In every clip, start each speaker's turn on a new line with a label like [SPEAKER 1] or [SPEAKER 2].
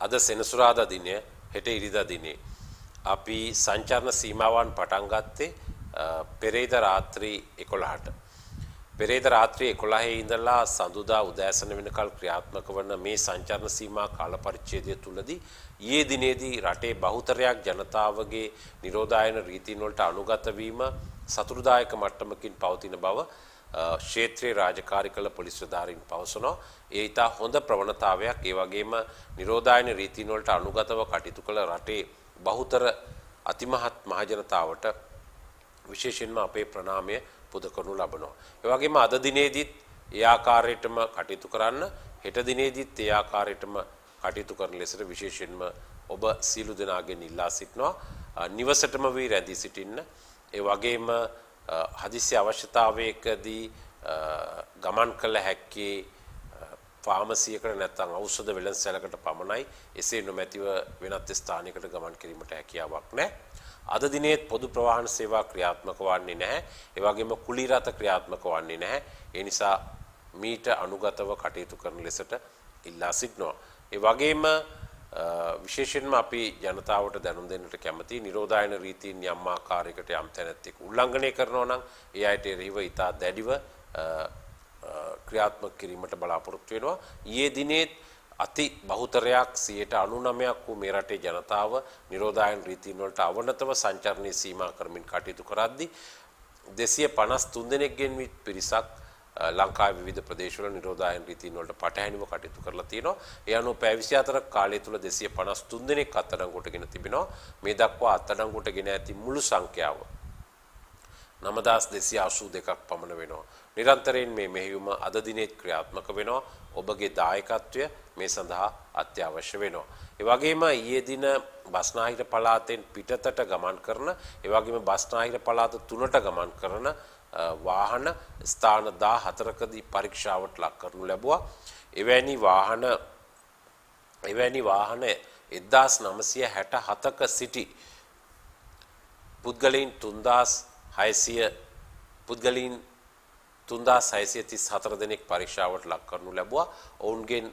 [SPEAKER 1] අද සෙනසුරාදා දිනය හෙට ඉරිදා දිනේ අපි සංචාරණ සීමාවන් පටන් ගත්තේ පෙරේද රාත්‍රී 11ට. පෙරේද රාත්‍රී 11 ඉඳලා සඳුදා උදෑසන වෙනකල් ක්‍රියාත්මක වන මේ සංචාරණ සීමා කාල පරිච්ඡේදය තුලදී ඊයේ දිනේදී රටේ බහුතරයක් ජනතාවගේ නිරෝධායන රීතීන් වලට අනුගත වීම සතුටුදායක මට්ටමකින් පවතින බව ක්ෂේත්‍රයේ රාජකාරී කළ පොලිස් නිලධාරීන් පවසනවා. ඒ ඊට හොඳ ප්‍රවණතාවයක්. ඒ වගේම නිරෝධායන රීතීන් වලට අනුගතව කටයුතු කළ රටේ බහුතර අතිමහත් මහජනතාවට විශේෂයෙන්ම අපේ ප්‍රණාමය පුද කරනු ලබනවා. ඒ වගේම අද දිනේදීත් ඒ ආකාරයටම කටයුතු කරන්න හෙට දිනේදීත් ඒ ආකාරයටම කටයුතු කරන ලෙසට විශේෂයෙන්ම ඔබ සීලු දෙනාගෙන් ඉල්ලා සිටිනවා. නිවසටම වී රැඳී සිටින්න. ඒ වගේම හදිසි අවශ්‍යතාවයකදී ගමන් කළ හැක්කේ ෆාමසියකට නැත්නම් ඖෂධ වෙළඳසැලකට පමණයි එසේ නොමැතිව වෙනත් ස්ථානයකට ගමන් කිරීමට හැකියාවක් නැහැ. අද දිනේත් පොදු ප්‍රවාහන සේවා ක්‍රියාත්මක වන්නේ නැහැ. ඒ වගේම කුලී රථ ක්‍රියාත්මක වන්නේ නැහැ. ඒ නිසා මීට අනුගතව කටයුතු කරන ලෙසට ඉල්ලා සිටිනවා. ඒ වගේම විශේෂයෙන්ම අපි ජනතාවට දැනුම් දෙන්නට කැමති නිරෝධායන රීතීන් යම් ආකාරයකට යම් තැනැත්තෙක් උල්ලංඝනය කරනවා නම් ඒ අයට එරෙහිව ඉතා දැඩිව ක්‍රියාත්මක කිරීමට බලාපොරොත්තු වෙනවා. ඊයේ දිනේත් අති බහුතරයක් 99ක් වූ මේ රටේ ජනතාව නිරෝධායන රීතීන් වලට අවනතව සංචරණයේ සීමා කරමින් කටයුතු කරද්දී 253 දෙනෙක්ගෙන් පිරිසක් ලංකාවේ විවිධ ප්‍රදේශවල නිරෝධායන රීතීන් වලට පටහැනිව කටයුතු කරලා තියෙනවා. ඒ අනුව පැය 24ක කාලය තුල 253 දෙනෙක් අත්අඩංගුවටගෙන තිබෙනවා. මේ දක්වා අත්අඩංගුවටගෙන ඇති මුළු සංඛ්‍යාව 9282ක් පමණ වෙනවා. නිරන්තරයෙන් මේ මෙහෙයුම අද දිනෙත් ක්‍රියාත්මක වෙනවා. ඔබගේ දායකත්වය මේ සඳහා අත්‍යවශ්‍ය වෙනවා. ඒ වගේම ඊයේ දින බස්නාහිර පළාතෙන් පිටතට ගමන් කරන, ඒ වගේම බස්නාහිර පළාත තුනට ගමන් කරන වාහන ස්ථාන 14කදී පරීක්ෂාවට ලක් කරනු ලැබුවා. එවැනි වාහන එවැනි වාහන 1967ක සිටි පුද්ගලයන් 3600 පුද්ගලයන් 3634 දෙනෙක් පරීක්ෂාවට ලක් කරනු ලැබුවා. ඔවුන්ගෙන්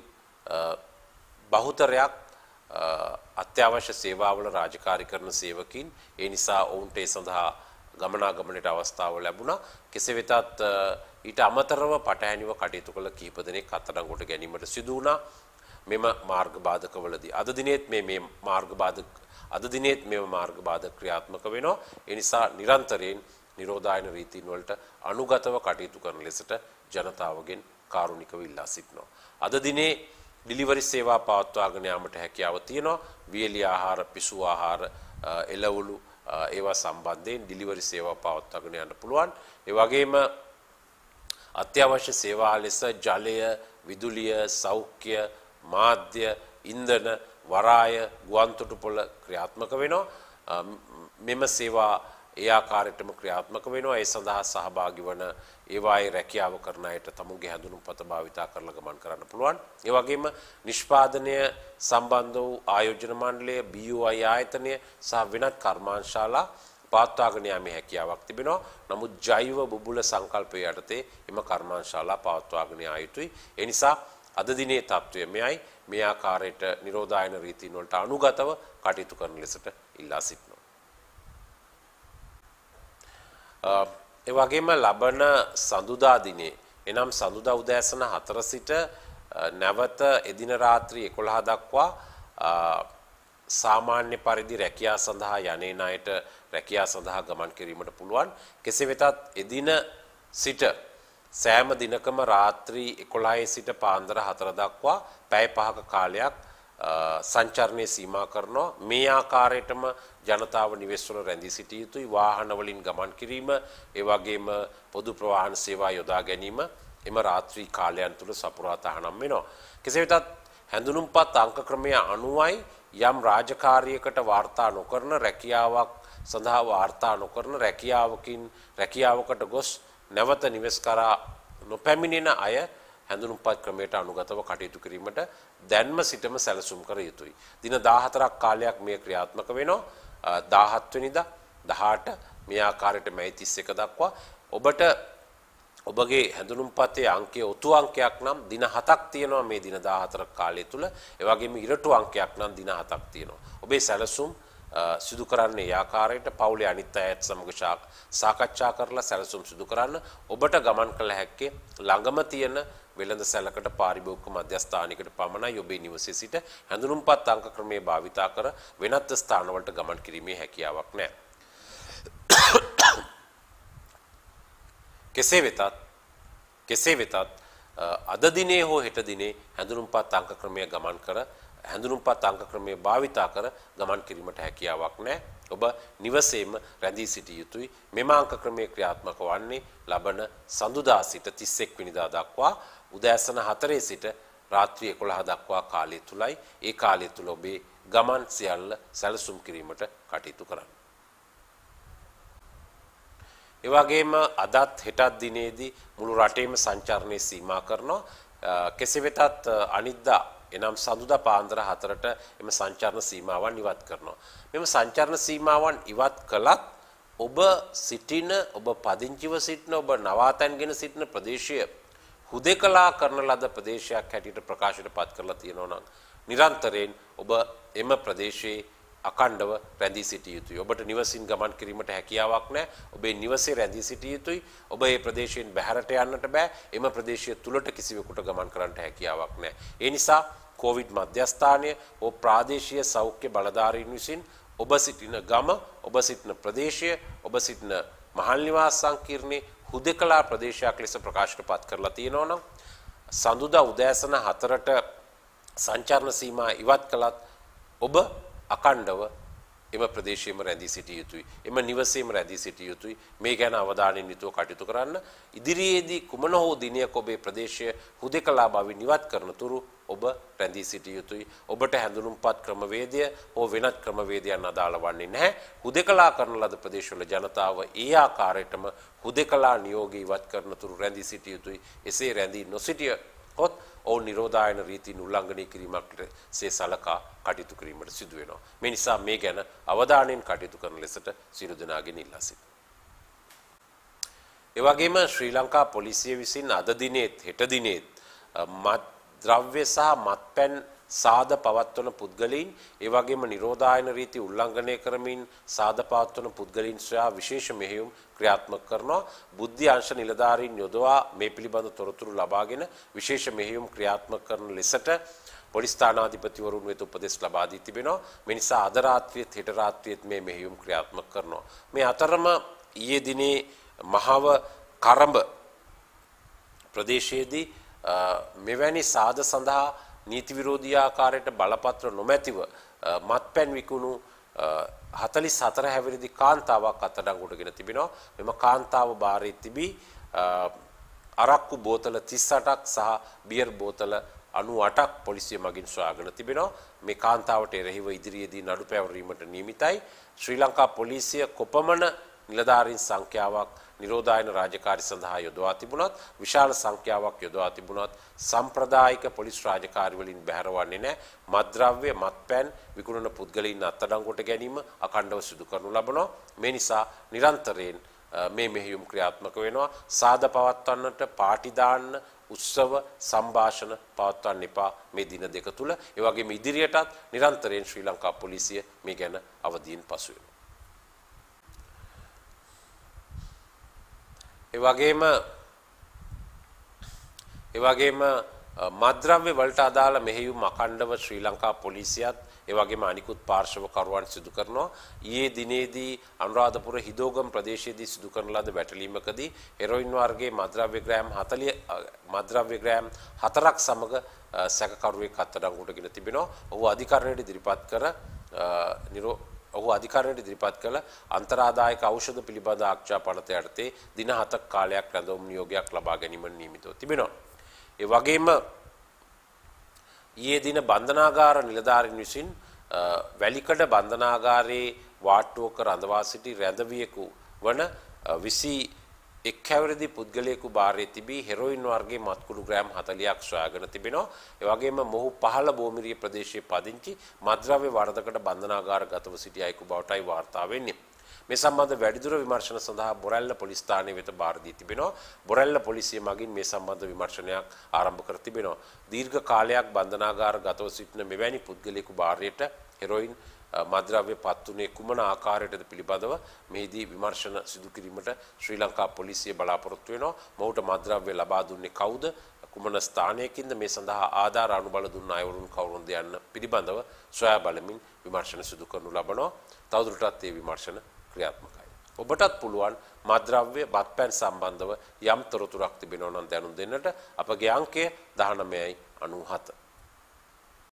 [SPEAKER 1] බහුතරයක් අත්‍යවශ්‍ය සේවාවල රාජකාරී කරන සේවකින් ඒ නිසා ඔවුන්ට ඒ සඳහා ගමනාගමනයට අවස්ථාව ලැබුණා. කෙසේ වෙතත් ඊට අමතරව පටහැනිව කටයුතු කළ කිහිප දෙනෙක් අත්අඩංගුවට ගැනීමට සිදු වුණා. මෙම මාර්ග බාධකවලදී අද දිනේත් මේ මේ මාර්ග බාධක අද දිනේත් මෙම මාර්ග බාධක ක්‍රියාත්මක වෙනවා. ඒ නිසා නිරන්තරයෙන් නිරෝධායන රීතීන් වලට අනුගතව කටයුතු කරන ලෙසට ජනතාවගෙන් කාරුණිකව ඉල්ලා සිටිනවා. අද දිනේ ඩිලිවරි සේවා පවත්වාගෙන යාමට හැකියාව තියෙනවා. වියලි ආහාර, පිසු ආහාර, එළවලු ඒවා සම්බන්ධයෙන් ඩිලිවරි සේවා පවත්වාගෙන යන්න පුළුවන්. ඒ වගේම අත්‍යවශ්‍ය සේවා ලෙස ජලය, විදුලිය, සෞඛ්‍ය, මාධ්‍ය, ඉන්ධන, වරාය, ගුවන්තොටුපොළ ක්‍රියාත්මක වෙනවා. මෙම සේවා ඒ ආකාරයටම ක්‍රියාත්මක වෙනවා. ඒ සඳහා සහභාගී වන ඒවායේ රැකියාව කරන අයට තමුන්ගේ හැඳුනුම්පත භාවිතා කරලා ගමන් කරන්න පුළුවන්. ඒ වගේම නිෂ්පාදනය සම්බන්ධ වූ ආයෝජන මණ්ඩලය, BUI ආයතනය සහ වෙනත් කර්මාන්තශාලා පවත්වාගෙන යාමේ හැකියාවක් තිබෙනවා. නමුත් ජෛව බුබුල සංකල්පය යටතේ එම කර්මාන්තශාලා පවත්වාගෙන යා යුතුයි. ඒ නිසා අද දිනේ තත්වය මෙයයි මේ ආකාරයට නිරෝධායන රීතීන් වලට අනුගතව කටයුතු කරන ලෙසට ඉල්ලා සිටිනවා. ඒ වගේම ලබන සඳුදා දිනේ එනම් සඳුදා උදෑසන 4 සිට නැවත එදින රාත්‍රී 11 දක්වා සාමාන්‍ය පරිදි රැකියා සඳහා යන්නේ ණයට රැකියා සඳහා ගමන් කිරීමට පුළුවන්. කෙසේ වෙතත් එදින සිට සෑම දිනකම රාත්‍රී 11 සිට පාන්දර 4 දක්වා පැය 5ක කාලයක් සංචරණය සීමා කරනවා. මේ ආකාරයටම ජනතාව නිවෙස්වල රැඳී සිටිය යුතුයි. වාහන වලින් ගමන් කිරීම ඒ වගේම පොදු ප්‍රවාහන සේවා යොදා ගැනීම එම රාත්‍රී කාලයන් තුල සපුරා තහනම් වෙනවා. කෙසේ වෙතත් හැඳුනුම්පත් අංක ක්‍රමය අනුවයි යම් රාජකාරියකට වාර්තා නොකරන රැකියාවක් සඳහා වාර්තා නොකරන රැකියාවකින් රැකියාවකට ගොස් නැවත නිවෙස් කරා නොපැමිණෙන අය හැඳුනුම්පත් ක්‍රමයට අනුගතව කටයුතු කිරීමට දැන්ම සිටම සැලසුම් කර යුතුයි. දින 14ක් කාලයක් මේ ක්‍රියාත්මක වෙනවා. 17 වෙනිදා 18 මේ ආකාරයට මැයි 31 දක්වා ඔබට ඔබගේ හැඳුනුම්පතේ අංකය ඔතු අංකයක් නම් දින 7ක් තියෙනවා මේ දින 14 කාලය තුල. ඒ වගේම ඉරටු අංකයක් නම් දින 7ක් තියෙනවා. ඔබේ සැලසුම් සිදු කරන්නේ ආකාරයට පවුලේ අනිත් අයත් සමග සාකච්ඡා කරලා සැලසුම් සිදු කරන්න ඔබට ගමන් කළ හැක්කේ ළඟම තියෙන වෙළඳ සැලකට පාරිභෝගික මධ්‍යස්ථානයකට පමණයි ඔබේ නිවසේ සිට හැඳුනුම්පත් අංක ක්‍රමයේ භාවිතා කර වෙනත් ස්ථානවලට ගමන් කිරීමේ හැකියාවක් නැහැ. කෙසේ වෙතත් කෙසේ වෙතත් අද දිනේ හෝ හෙට දිනේ හැඳුනුම්පත් අංක ක්‍රමය ගමන් කර හැඳුනුම්පත් අංක ක්‍රමය භාවිතා කර ගමන් කිරීමට හැකියාවක් නැහැ. ඔබ නිවසේම රැඳී සිටිය යුතුයි. මෙම අංක ක්‍රමය ක්‍රියාත්මක වන්නේ ලබන සඳුදා සිට 31 වෙනිදා දක්වා උදෑසන 4 සිට රාත්‍රී 11 දක්වා කාලය තුලයි. ඒ කාලය තුල ඔබේ ගමන් සියල්ල සැලසුම් කිරීමට කටයුතු කරන්න. ඒ වගේම අදත් හෙටත් දිනේදී මුළු රටේම සංචාරණය සීමා කරනවා. කෙසේ වෙතත් අනිද්දා එනම් සඳුදා පාන්දර 4ට එම සංචාරණ සීමාවන් ඉවත් කරනවා. මෙම සංචාරණ සීමාවන් ඉවත් කළත් ඔබ සිටින ඔබ පදිංචිව සිටින ඔබ නවාතැන්ගෙන සිටින ප්‍රදේශය හුදෙකලා කරන ලද ප්‍රදේශයක් හැටියට ප්‍රකාශයට පත් කරලා තියෙනවා නම් නිරන්තරයෙන් ඔබ එම ප්‍රදේශයේ අකණ්ඩව රැඳී සිටිය යුතුයි. ඔබට නිවසින් ගමන් කිරීමට හැකියාවක් නැහැ. ඔබේ නිවසේ රැඳී සිටිය යුතුයි. ඔබ මේ ප්‍රදේශයෙන් බැහැරට යන්නට බෑ. එම ප්‍රදේශය තුලට කිසිවෙකුට ගමන් කරන්නට හැකියාවක් නැහැ. ඒ නිසා කොවිඩ් මධ්‍යස්ථානය හෝ ප්‍රාදේශීය සෞඛ්‍ය බලධාරීන් විසින් ඔබ සිටින ගම, ඔබ සිටින ප්‍රදේශය, ඔබ සිටින මහල් නිවාස සංකීර්ණයේ හුදෙකලා ප්‍රදේශයක් ලෙස ප්‍රකාශයට පත් කරලා තියෙනවා නම් සඳුදා උදෑසන 4ට සංචාරණ සීමා ඉවත් කළත් ඔබ අකණ්ඩව එම ප්‍රදේශයේම රැඳී සිටිය යුතුයි. එම නිවසේම රැඳී සිටිය යුතුයි. මේ ගැන අවධානයෙන් යුතුව කටයුතු කරන්න. ඉදිරියේදී කුමන හෝ දිනයක ඔබේ ප්‍රදේශය හුදෙකලා බවින් ඉවත් කරන තුරු ඔබ රැඳී සිටිය යුතුයි. ඔබට හැඳුනුම්පත් ක්‍රමවේදය හෝ වෙනත් ක්‍රමවේදයන් අදාළ වන්නේ නැහැ. හුදෙකලා කරන ලද ප්‍රදේශවල ජනතාව ඒ ආකාරයටම හුදෙකලා නියෝගය ඉවත් කරන තුරු රැඳී සිටිය යුතුයි. එසේ රැඳී නොසිටිය හොත් ඔවුන් නිරෝධායන රීතීන් උල්ලංඝනය කිරීමකට සේ සලකා කටයුතු කිරීමට සිදු වෙනවා. මේ නිසා මේ ගැන අවධානයෙන් කටයුතු කරන ලෙසට සියලු දෙනාගෙන් ඉල්ලා සිටිනවා. ඒ වගේම ශ්‍රී ලංකා පොලිසිය විසින් අද දිනේත් හෙට දිනේත් මත් ද්‍රව්‍ය සහ මත්පැන් සාද පවත්වන පුද්ගලයින් ඒ වගේම නිරෝධායන රීති උල්ලංඝනය කරමින් සාද පවත්වන පුද්ගලයින් සොයා විශේෂ මෙහෙයුම් ක්‍රියාත්මක කරනවා. බුද්ධි අංශ නිලධාරීන් යොදවා මේ පිළිබඳ තොරතුරු ලබාගෙන විශේෂ මෙහෙයුම් ක්‍රියාත්මක කරන ලෙසට පොලිස් ස්ථානාධිපතිවරුන් වෙත උපදෙස් ලබා දී තිබෙනවා. මේ නිසා අද රාත්‍රියේත් හෙට රාත්‍රියේත් මේ මෙහෙයුම් ක්‍රියාත්මක කරනවා. මේ අතරම ඊයේ දිනේ මහව කරඹ ප්‍රදේශයේදී මෙවැනි සාද සඳහා නීති විරෝධී ආකාරයට බලපත්‍ර නොමැතිව මත්පැන් විකුණු 44 හැවිරිදි කාන්තාවක් අත්අඩංගුවටගෙන තිබෙනවා. මෙම කාන්තාව බාරේ තිබී අරක්කු බෝතල 38ක් සහ බියර් බෝතල 98ක් පොලිසිය මගින් සොයාගෙන තිබෙනවා. මේ කාන්තාවට එරෙහිව ඉදිරියේදී නඩු පැවරීමට නියමිතයි. ශ්‍රී ලංකා පොලිසිය කොපමණ නිලධාරීන් සංඛ්‍යාවක් නිරෝධායන රාජකාරි සඳහා යොදවා තිබුණත් විශාල සංඛ්‍යාවක් යොදවා තිබුණත් සම්ප්‍රදායික පොලිස් රාජකාරි වලින් බැහැරවන්නේ නැහැ. මත්ද්‍රව්‍ය මත්පැන් විකුණන පුද්ගලයින් අත්අඩංගුවට ගැනීම අඛණ්ඩව සිදු කරනු ලබනවා. මේ නිසා නිරන්තරයෙන් මේ මෙහෙයුම් ක්‍රියාත්මක වෙනවා. සාද පවත්වන්නට පාටි දාන්න උත්සව සංഭാෂණ පවත්වන්න එපා මේ දින දෙක තුල ඒ වගේම ඉදිරියටත් නිරන්තරයෙන් ශ්‍රී ලංකා පොලිසිය මේ ගැන අවදීන් පසු වෙනවා. ඒ වගේම ඒ වගේම මද්‍රව්‍ය වලට අදාළ මෙහෙයුම් අඛණ්ඩව ශ්‍රී ලංකා පොලිසියත් ඒ වගේම අනිකුත් පාර්ශව කරුවන් සිදු කරනවා. ඊයේ දිනේදී අනුරාධපුර හිදෝගම් ප්‍රදේශයේදී සිදු කරන ලද වැටලීමකදී හෙරොයින් වර්ගයේ මද්‍රව්‍ය ග්‍රෑම් 40 මද්‍රව්‍ය ග්‍රෑම් 4ක් සමග සැකකරුවෙක් අත්අඩංගුවටගෙන තිබෙනවා. ඔහු අධිකරණයට ඉදිරිපත් කර නිරෝ ඔහු අධිකාරියට ඉදිරිපත් කළ අන්තරාදායක ඖෂධ පිළිබඳ ආරක්ෂා පනත යටතේ දින 7ක් කාලයක් රැඳවුම් නියෝගයක් ලබා ගැනීමට නියමිතව තිබෙනවා. ඒ වගේම ඊයේ දින බන්ධනාගාර නිලධාරීන් විසින් වැලිකඩ බන්ධනාගාරයේ වාට්ටුවක රඳවා සිටි රැඳවියෙකු වන 20 එක් හැවිරිදි පුද්ගලයෙකු බාරයේ තිබී හෙරොයින් වර්ගයේ මත්කුඩු ග්‍රෑම් 40ක් සොයාගෙන තිබෙනවා. ඒ වගේම මොහු පහළ බෝමිරිය ප්‍රදේශයේ පදිංචි මද්‍රව්‍ය වර්ධකට බන්ධනාගාරගතව සිටි අයෙකු බවටයි වාර්තා වෙන්නේ. මේ සම්බන්ධ වැඩිදුර විමර්ශන සඳහා බොරැල්ල පොලිස් ස්ථානය වෙත බාර දී තිබෙනවා. බොරැල්ල පොලිසිය මගින් මේ සම්බන්ධ විමර්ශනයක් ආරම්භ කර තිබෙනවා. දීර්ඝ කාලයක් බන්ධනාගාර ගතව සිටින මෙවැනි පුද්ගලයෙකු බාරයට හෙරොයින් මද්‍රව්‍ය පත්තුනේ කුමන ආකාරයටද පිළිබඳව මෙහිදී විමර්ශන සිදු කිරීමට ශ්‍රී ලංකා පොලිසිය බලාපොරොත්තු වෙනවා. මොහුට මද්‍රව්‍ය ලබා දුන්නේ කවුද? කුමන ස්ථානයකින්ද මේ සඳහා ආධාර අනුබල දුන්න අයවරුන් කවුරුන්ද යන්න පිළිබඳව සොයා බලමින් විමර්ශන සිදු කරනු ලබනවා. තවදුරටත් මේ විමර්ශන ක්‍රියාත්මකයි. ඔබටත් පුළුවන් මද්‍රව්‍ය බත්පැන් සම්බන්ධව යම් තොරතුරක් තිබෙනවා නම් දැනුම් දෙන්නට අපගේ අංකය 19යි 97